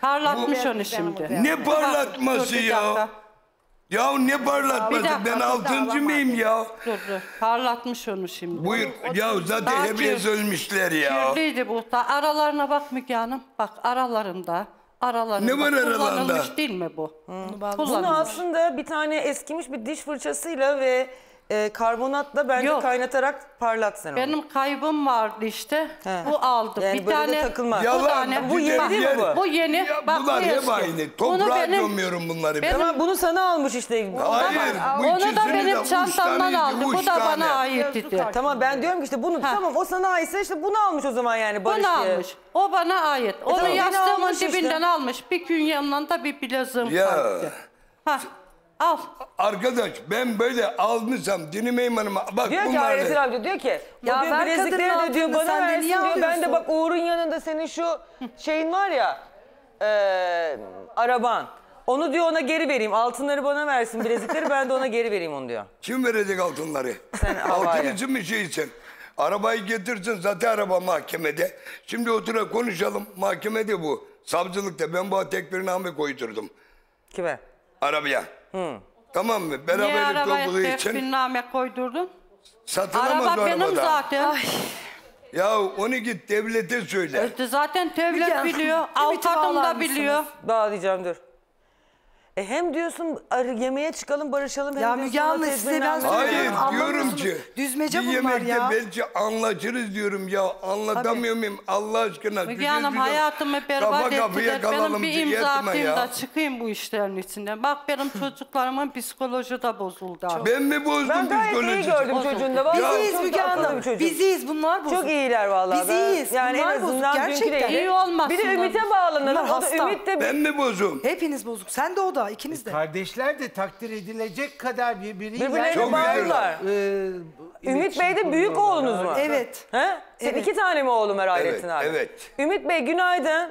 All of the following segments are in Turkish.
Parlatmış Bu- onu şimdi. Ne parlatması Dur bir ya? dakika. Ya ne parlatması? Bir dakika, Ben bir altıncı mıyım ya? Dur dur. Parlatmış onu şimdi. Buyur. Ya zaten Daha hepimiz kir- ölmüşler ya. Kirliydi bu. Da aralarına bak Müge Hanım. Bak aralarında. Aralarında. Ne var aralarında? Kullanılmış değil mi bu? Bunu Kullanılmış. aslında bir tane eskimiş bir diş fırçasıyla ve e, karbonatla bence Yok. kaynatarak parlat sen onu. Benim kaybım vardı işte. He. Bu aldım. Yani bir böyle de tane takılmaz. Bu Yalan. tane. Bu yeni Bak, değil mi bu? Bu yeni. Ya Bak bunlar bu hep eski. aynı. Bunu Toprağa benim- gömüyorum bunları. ben. Bunu sana almış işte. Hayır. bu Onu da ikisini de benim üç çantamdan taneydi, aldı. üç Bu da tane. bana ait idi. Tamam ben diyorum ki işte bunu tamam o sana aitse işte bunu almış o zaman yani Barış Bunu diye. almış. O bana ait. Onu tamam, beni yastığımın almış işte. dibinden almış. Bir gün yanında bir bilezim Ya. kalktı. Ha. Al. Arkadaş ben böyle almışsam dinime imanıma bak Diyor ki bunlar Hayrettin ne? amca diyor ki Ya diyor ver bilezikleri kadının de diyor bana sen de versin niye diyor. Ben de alıyorsun? bak Uğur'un yanında senin şu şeyin var ya e, araban. Onu diyor ona geri vereyim. Altınları bana versin bilezikleri ben de ona geri vereyim onu diyor. Kim verecek altınları? Sen havaya. Altın için mi şey için? Arabayı getirsin zaten araba mahkemede. Şimdi otura konuşalım. Mahkemede bu. Savcılıkta ben bu tekbirname koydurdum. Kime? Arabaya. Tamam mı? Niye Beraberlik arabaya topluluğu için tespihnamme koydurdun? satılamaz Araba benim arabada. zaten. Ya onu git devlete söyle. İşte zaten devlet biliyor. Avukatım bağlar da biliyor. Bağlayacağım dur. E hem diyorsun ar- yemeğe çıkalım barışalım hem Ya diyorsun Müge ona Anlı, size ben söylüyorum. Hayır diyorum Düzmece bir bunlar yemekte ya. belki anlaşırız diyorum ya anlatamıyor muyum Allah aşkına. Müge Güzel Hanım güzel hayatımı berbat kafa kafaya ettiler. Benim kalalım bir diye imza atayım ya. da çıkayım bu işlerin içinden. Bak benim çocuklarımın psikoloji de bozuldu. abi. Ben mi bozdum Ben gayet iyi psikolojisini? gördüm çocuğunda. Vallahi Biziyiz çok Müge bir Hanım. çocuk. Biziyiz bunlar bozuk. Çok iyiler vallahi. Ben- iyiyiz. Yani Bunlar en bozuk, azından dünkü gerçekten. değil. İyi olmasınlar. Bir de Ümit'e bağlanalım. Bunlar O da hasta. Ümit de Ben mi bozum? Hepiniz bozuk. Sen de o da ikiniz de. Kardeşler de takdir edilecek kadar birbiriyle... birbirlerine Çok bağlılar. Ee, Ümit Bey de büyük oğlunuz mu? Evet. He? Sen Evet. iki tane mi oğlum var Hayrettin Evet, abi? evet. Ümit Bey günaydın.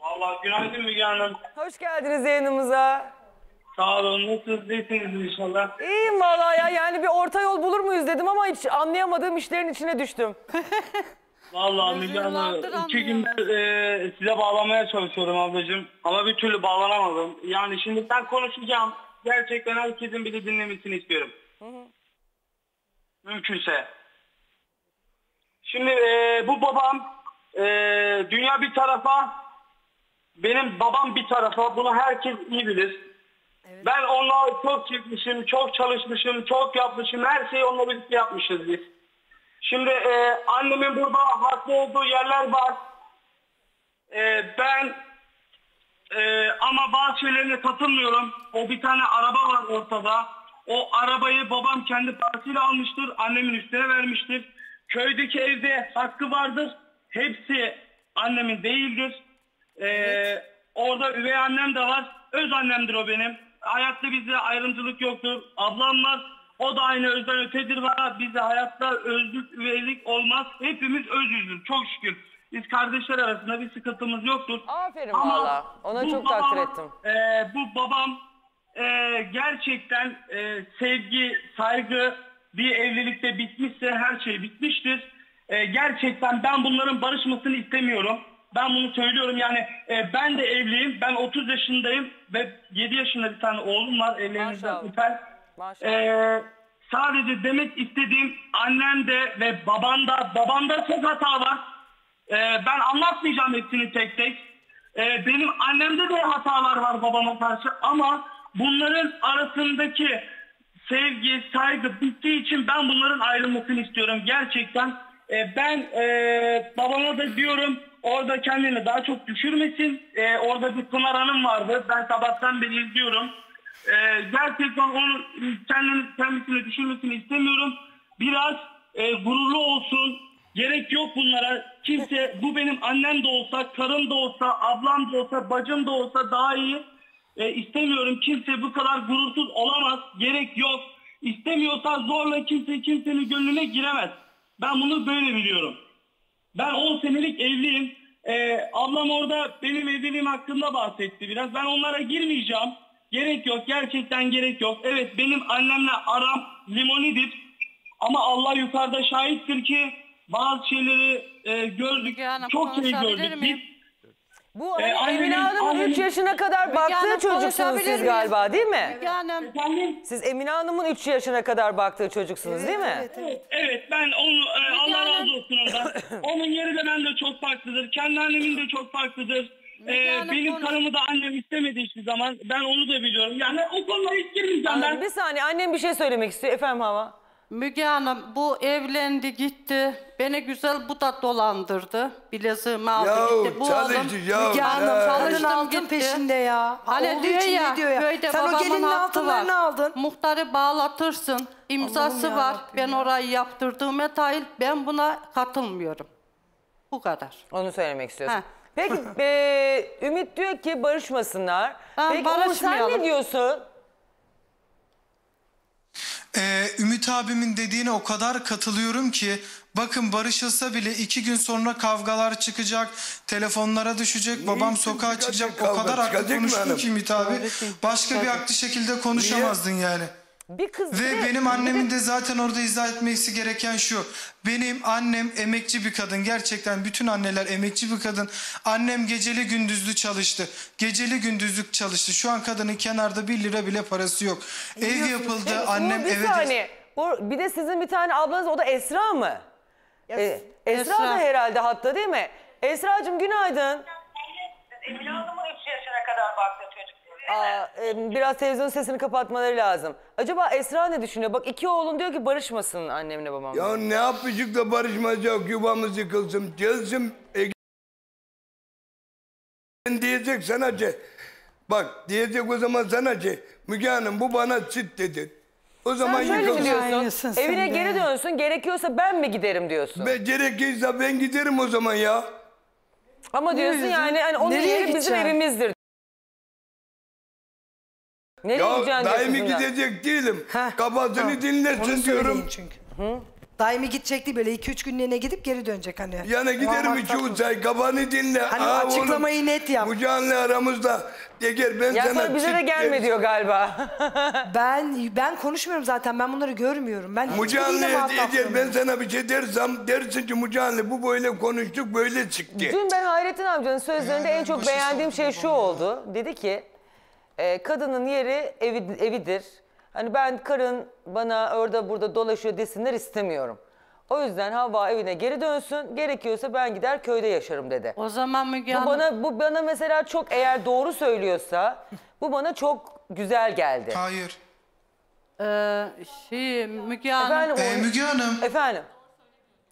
Valla günaydın Müge Hanım. Hoş geldiniz yayınımıza. Sağ olun. Nasılsınız? İyisiniz inşallah. İyiyim vallahi ya. Yani bir orta yol bulur muyuz dedim ama hiç anlayamadığım işlerin içine düştüm. Valla Uzun Müge Hanım. yıllardır iki gündür e, size bağlamaya çalışıyorum ablacığım. Ama bir türlü bağlanamadım. Yani şimdi ben konuşacağım. Gerçekten herkesin beni dinlemesini istiyorum. Mümkünse. Şimdi e, bu babam e, dünya bir tarafa benim babam bir tarafa bunu herkes iyi bilir. Ben onunla çok çekmişim, çok çalışmışım, çok yapmışım. Her şeyi onunla birlikte yapmışız biz. Şimdi e, annemin burada haklı olduğu yerler var. E, ben e, ama bazı şeylerine katılmıyorum. O bir tane araba var ortada. O arabayı babam kendi parasıyla almıştır. Annemin üstüne vermiştir. Köydeki evde hakkı vardır. Hepsi annemin değildir. E, orada üvey annem de var. Öz annemdir o benim. Hayatta bize ayrımcılık yoktur. Ablam var. O da aynı özden ötedir var. Bize hayatta özlük, üveylik olmaz. Hepimiz öz yüzlük. Çok şükür. Biz kardeşler arasında bir sıkıntımız yoktur. Aferin Ama valla. Ona çok babam, takdir ettim. e, bu babam e, gerçekten e, sevgi, saygı bir evlilikte bitmişse her şey bitmiştir. E, gerçekten ben bunların barışmasını istemiyorum. Ben bunu söylüyorum yani e, ben de evliyim. Ben 30 yaşındayım ve 7 yaşında bir tane oğlum var. Ellerinizden Maşallah. öper. Ee, sadece demek istediğim annem de ve babanda, babanda çok hata var. Ee, ben anlatmayacağım hepsini tek tek. Ee, benim annemde de hatalar var babama karşı ama bunların arasındaki sevgi, saygı bittiği için ben bunların ayrılmasını istiyorum gerçekten. Ee, ben e, babama da diyorum orada kendini daha çok düşürmesin. Ee, orada bir Pınar Hanım vardı. Ben sabahtan beri izliyorum. Ee, gerçekten onu kendini, kendisini düşünmesini istemiyorum. Biraz e, gururlu olsun. Gerek yok bunlara. Kimse bu benim annem de olsa, karım da olsa, ablam da olsa, bacım da olsa daha iyi. E, istemiyorum. Kimse bu kadar gurursuz olamaz. Gerek yok. İstemiyorsa zorla kimse kimsenin gönlüne giremez. Ben bunu böyle biliyorum. Ben 10 senelik evliyim. Ee, ablam orada benim evliliğim hakkında bahsetti biraz. Ben onlara girmeyeceğim. Gerek yok. Gerçekten gerek yok. Evet benim annemle aram limonidir. Ama Allah yukarıda şahittir ki bazı şeyleri e, gördük. Hanım, Çok şey gördük. Biz Bu Ee, hani annemin- Emine Hanım'ın annemin- 3 yaşına kadar baktığı Hanım, çocuksunuz konuşabilir siz galiba değil mi? Müge Hanım, Efendim? Siz Emine Hanım'ın 3 yaşına kadar baktığı çocuksunuz değil mi? Evet ben onu e, Allah Hanım. razı olsun ondan. Onun yeri de bende çok farklıdır. Kendi annemin de çok farklıdır. Ee, Hanım benim konuş- karımı da annem istemedi hiçbir zaman. Ben onu da biliyorum. Yani o konuda hiç girmeyeceğim Anladım. ben. Bir saniye annem bir şey söylemek istiyor. Efendim Hava? Müge Hanım bu evlendi gitti. Beni güzel bu da dolandırdı. Bileziğimi aldı Yahu, gitti. Bu çalıştı, oğlum yahu, Müge Hanım He. kadın Çalıştım, altın gitti. peşinde ya. Hani Olduğu diyor için ya, ne diyor ya? köyde Sen o babamın gelinin hakkı altınlarını var. aldın. Muhtarı bağlatırsın. İmzası Allah'ım var. yarabbim Ben orayı yaptırdığıma dahil ben buna katılmıyorum. Bu kadar. Onu söylemek istiyorsun. Heh. Peki e, Ümit diyor ki barışmasınlar. Tamam, Peki sen barışmayalım. ne diyorsun? Ee, Ümit abimin dediğine o kadar katılıyorum ki bakın barışılsa bile iki gün sonra kavgalar çıkacak, telefonlara düşecek, babam için sokağa çıkacak çıkacak. O kadar haklı konuştun ki Ümit abi. Başka bir haklı şekilde konuşamazdın yani. Bir kız bir Ve de- benim bir de- annemin de zaten orada izah etmesi gereken şu. Benim annem emekçi bir kadın. Gerçekten bütün anneler emekçi bir kadın. Annem geceli gündüzlü çalıştı. Geceli gündüzlük çalıştı. Şu an kadının kenarda bir lira bile parası yok. Ev yapıldı. Peki, Annem bir eve... saniye. Uğur, bir de sizin bir tane ablanız o da Esra mı? Ee, Esra, Esra. da herhalde hatta değil mi? Esra'cığım günaydın. Emine Hanım'ın 3 yaşına kadar çocuk. Aa, e, biraz televizyon sesini kapatmaları lazım. Acaba Esra ne düşünüyor? Bak iki oğlun diyor ki barışmasın annemle babamla. Ya ne yapacak da barışmayacak yuvamız yıkılsın. Gelsin Ege. Ben diyecek sana ki. Bak diyecek o zaman sana ki. Müge Hanım bu bana sit dedi. O zaman Sen şöyle mi yıkılsın. diyorsun? Aynısın sen Evine de. geri dönsün. Gerekiyorsa ben mi giderim diyorsun? Ve gerekirse ben giderim o zaman ya. Ama diyorsun yani hani onun Nereye yeri bizim evimizdir. Nereye Ya gideceksin daimi diyorsun ya? gidecek değilim. Heh, Kafasını tamam. dinlesin Onu diyorum. söyleyin çünkü. Daimi gidecek değil böyle 2-3 günlüğüne gidip geri dönecek hani. Yani giderim iki üç ay kafanı dinle. Hani Aa, oğlum, açıklamayı net yap. Bu canlı aramızda. Eğer ben Ya sana sonra bize de gelme diyor galiba. Ben ben konuşmuyorum zaten. Ben bunları görmüyorum. Ben hiçbiriyle Mucanlı'ya muhatap eğer ben olmuyorum. sana bir şey dersem dersin ki Mucanlı bu böyle konuştuk böyle çıktı. Dün ben Hayrettin amcanın sözlerinde en çok beğendiğim şey şu oldu. Dedi ki e, kadının yeri evi, evidir. Hani ben karın bana orada burada dolaşıyor desinler istemiyorum. O yüzden Havva evine geri dönsün. Gerekiyorsa ben gider köyde yaşarım dedi. O zaman Müge Bu Hanım... bana bu bana mesela çok eğer doğru söylüyorsa bu bana çok güzel geldi. Hayır. Ee, şey, Müge Hanım... Efendim, Ee, Müge Hanım. efendim.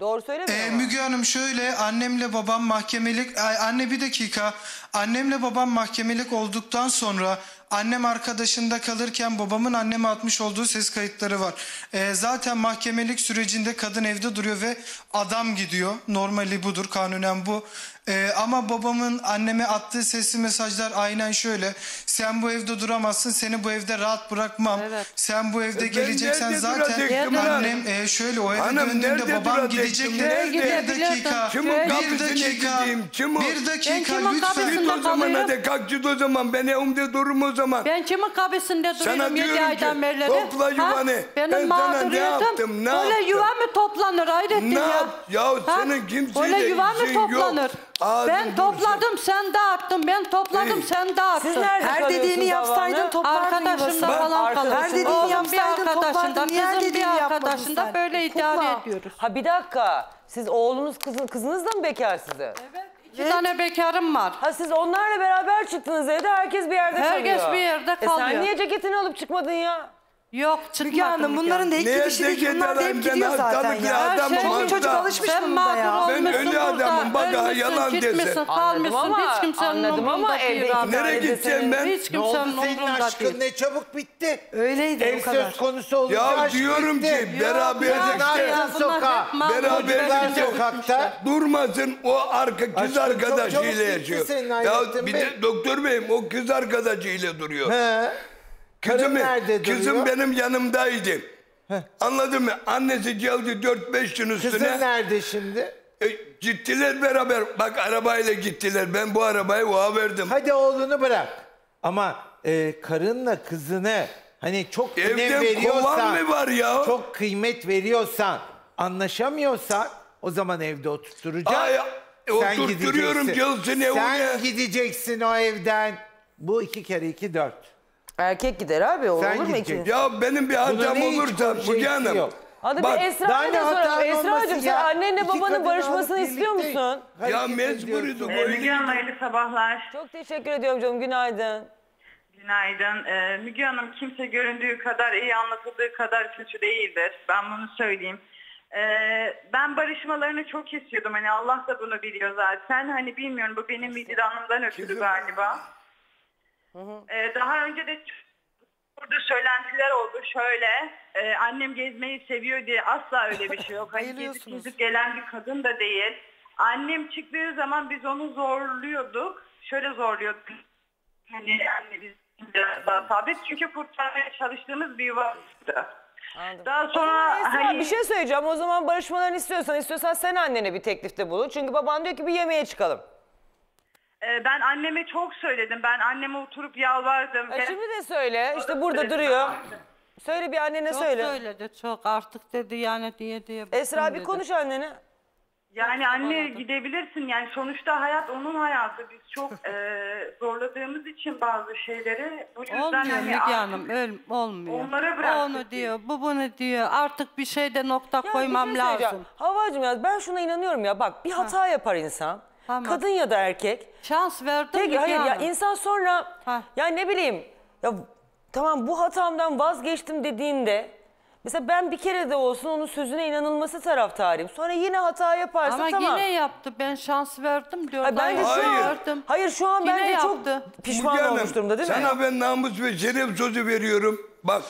Doğru söylemiyor Ee, mu? Müge Hanım şöyle annemle babam mahkemelik Ay, anne bir dakika annemle babam mahkemelik olduktan sonra annem arkadaşında kalırken babamın anneme atmış olduğu ses kayıtları var. Ee, zaten mahkemelik sürecinde kadın evde duruyor ve adam gidiyor. Normali budur kanunen bu. Ee, ama babamın anneme attığı sesli mesajlar aynen şöyle. Sen bu evde duramazsın seni bu evde rahat bırakmam. Evet. Sen bu evde E ben geleceksen nerede zaten duracaktım lan? annem e, şöyle o eve Hanım, döndüğünde nerede babam duracaktım? gidecek Nerede? bir dakika. Kimin bir dakika gideyim? Kim o? bir Ben dakika kimin lütfen Git o zaman kalıyorum. hadi kalk git o zaman ben evimde dururum o zaman. Ben kimin kabisinde duruyorum 7 diyorum ki, aydan beri? topla yuvanı. Benim Ben sana ne mağduriyetim. yaptım, ne Böyle yaptım? yuva mı toplanır Hayrettin Ne ya? yap- Ya senin kimseyle Böyle yuva mı işin yok. toplanır? Ağzın ben topladım sen dağıttın. Ben topladım Hey. sen dağıttın. Siz nerede Her dediğini yapsaydın toplardın Arkadaşımda yuvasını. falan kalıyorsun. Her dediğini Oğlum bir yapsaydın arkadaşında, toplardın. Niye her kızım bir dediğini yapmadın arkadaşında sen? böyle idare ediyoruz. Ha bir dakika. Siz oğlunuz kızın, kızınız da mı bekar sizin? İki tane bekarım var. Ha siz onlarla beraber çıktınız evde herkes bir yerde Herkes kalıyor. bir yerde E sen kalıyor. niye ceketini alıp çıkmadın ya? Yok çıkmadım. Müge Hanım bunların da Neye gidişi değil Bunlar da hep gidiyor zaten ya. adamım, Her şey- hasta. Çocuk alışmış Sen bunda ya. mağdur Ben olmuşsun ölü burada. adamım, bak ha, Ölmüşsün, yalan gitmişsin, desin. kalmışsın. Anladım ama- Hiç kimsenin anladım ama umurunda evde değil. iki tane Nereye gideceğim ben? Hiç Ne oldu kimsenin senin umurunda aşkın değil. ne çabuk bitti. Öyleydi Ev o kadar. söz konusu olunca Ya aşk diyorum bitti. ki beraberlikte ya, bunlar sokağa. hep mağdur Beraberlikte beraber sokakta. durmasın o arka kız Aşkım, çok arkadaşıyla çabuk bitti yaşıyor. senin Ya bir Bey. de doktor beyim o kız arkadaşıyla duruyor. He. Karın Kızım, nerede duruyor? kızım benim yanımdaydı. Anladın mı? Annesi geldi 4-5 gün üstüne. Kızın nerede şimdi? E, gittiler beraber. Bak arabayla gittiler. Ben bu arabayı oğa verdim. Hadi oğlunu bırak. Ama e, karınla kızını hani çok önem Evde veriyorsan, kovan mı var ya? çok kıymet veriyorsan, anlaşamıyorsan o zaman evde oturturacaksın. Ay, E, oturtturuyorum evine. Sen gideceksin o evden. Bu iki kere iki dört. Erkek gider abi o Sen olur mu gideceksin. ikiniz? Ya benim bir hatam hiç olursa konuşacak Müge Hanım. yok. Hadi Bak, bir Esra'ya daha ne da soralım. hatan Esra'cığım sen ya? annenle İki babanın kadını barışmasını alıp istiyor birlikte musun? Ya hareket mecburuydu ediyorsun. böyle. Müge Hanım hayırlı sabahlar. Çok teşekkür ediyorum canım günaydın. Günaydın. Ee, Müge Hanım kimse göründüğü kadar iyi anlatıldığı kadar kötü değildir. Ben bunu söyleyeyim. Ee, ben barışmalarını çok istiyordum. Hani Allah da bunu biliyor zaten. Hani bilmiyorum bu benim vicdanımdan ötürü galiba. Ee, daha önce de burada söylentiler oldu. Şöyle e, annem gezmeyi seviyor diye asla öyle bir şey yok. Hani gezip gezip gelen bir kadın da değil. Annem çıktığı zaman biz onu zorluyorduk. Şöyle zorluyorduk. Hani anne biz biraz daha sabit çünkü kurtarmaya çalıştığımız bir yuvaydı. Anladım. Daha sonra Esra hani bir şey söyleyeceğim. O zaman barışmalarını istiyorsan istiyorsan sen annene bir teklifte bulun. Çünkü baban diyor ki bir yemeğe çıkalım. E, ben anneme çok söyledim. Ben anneme oturup yalvardım. Ha, şimdi de söyle. İşte burada duruyor. Söyle bir annene Çok söyle. söyledi çok artık dedi yani diye diye. bıktım Esra bir dedi. konuş annene. Yani anne gidebilirsin. Yani sonuçta hayat onun hayatı. Biz çok e, zorladığımız için bazı şeyleri bu yüzden Olmuyor hani Müge artık- Hanım öl, olmuyor. Onlara O bıraktık onu biz. diyor bu bunu diyor artık bir şeyde nokta Ya bir koymam şey söyleyeceğim. lazım. Havacım ya ben şuna inanıyorum ya. Bak bir hata yapar insan. Tamam. Kadın ya da erkek. Şans verdim Peki hayır ya insan sonra Ha. ya ne bileyim ya tamam bu hatamdan vazgeçtim dediğinde mesela ben bir kere de olsun onun sözüne inanılması taraftarıyım. Sonra yine hata yaparsa Ama tamam. yine yaptı ben şans verdim diyor. Ay, bence şu Hayır. an verdim. hayır şu an Yine bence yaptı. çok pişman Müge olmuş durumda değil mi? Sana ben namus ve şeref sözü veriyorum. Bak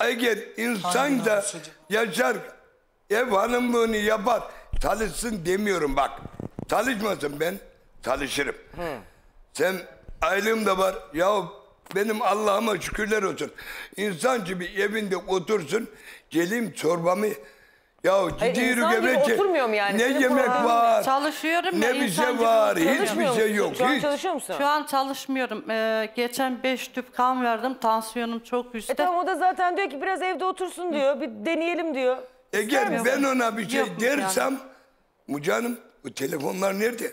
eğer insan da yaşar ev hanımlığını yapar çalışsın demiyorum bak. Çalışmasın ben çalışırım. Sen aylığım da var. Ya benim Allah'ıma şükürler olsun. İnsan gibi evinde otursun. Geleyim çorbamı ya gidiyorum insan gibi eve oturmuyor mu yani? Ne Senin yemek var. Çalışıyorum Ne ya, bir insan şey gibi var. oturuyorum. Hiçbir Çalışmıyor şey musun? yok. Şu an hiç. çalışıyor musun? Şu an çalışmıyorum. Ee, geçen 5 tüp kan verdim. Tansiyonum çok üstte. E tamam o da zaten diyor ki biraz evde otursun diyor. Bir deneyelim diyor. Eğer ben ona bir şey Yok mu yani? dersem Mucanım bu telefonlar nerede?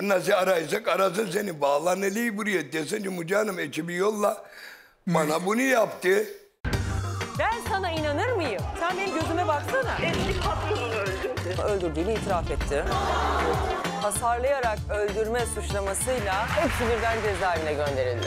Nasıl arayacak arasın seni bağlaneli buraya desin ki Mucanım ekibi yolla bana bunu yaptı. Ben sana inanır mıyım? Sen benim gözüme baksana. Eski patronunu öldürdü. Öldürdüğünü itiraf etti. Hasarlayarak öldürme suçlamasıyla hepsi birden cezaevine gönderildi.